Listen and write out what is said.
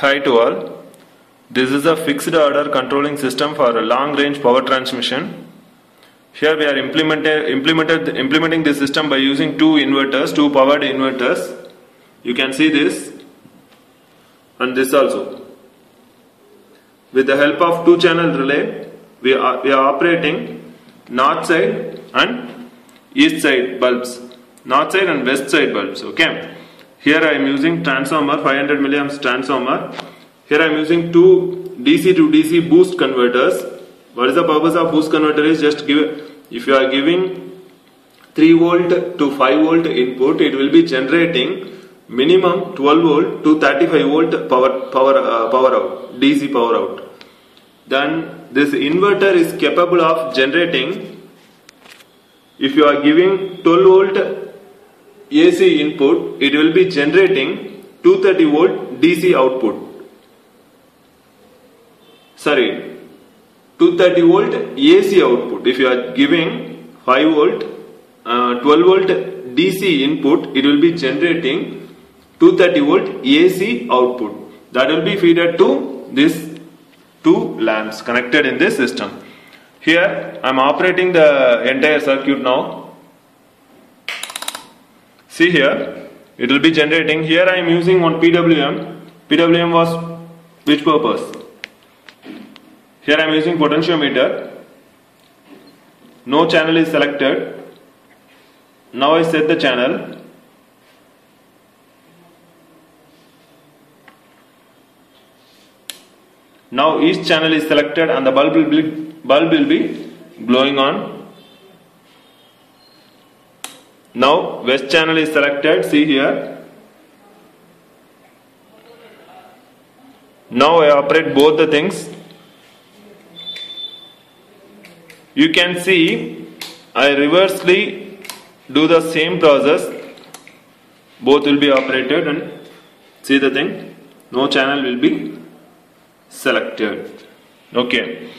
Hi to all. This is a fixed order controlling system for a long range power transmission. Here we are implementing this system by using two inverters, two powered inverters. You can see this and this also. With the help of two channel relay, we are, we are operating north side and east side bulbs. North side and west side bulbs. Okay. Here I am using transformer 500 milliamps transformer. Here I am using two DC to DC boost converters. What is the purpose of boost converter is just give if you are giving 3 volt to 5 volt input it will be generating minimum 12 volt to 35 volt power power uh, power out DC power out. Then this inverter is capable of generating if you are giving 12 volt AC input, it will be generating 230 volt DC output. Sorry, 230 volt AC output. If you are giving 5 volt, uh, 12 volt DC input, it will be generating 230 volt AC output. That will be fed to this two lamps connected in this system. Here I am operating the entire circuit now See here, it will be generating. Here I am using one PWM. PWM was which purpose? Here I am using potentiometer. No channel is selected. Now I set the channel. Now each channel is selected and the bulb will be, bulb will be glowing on now west channel is selected, see here. Now I operate both the things. You can see I reversely do the same process. Both will be operated and see the thing. No channel will be selected. Okay.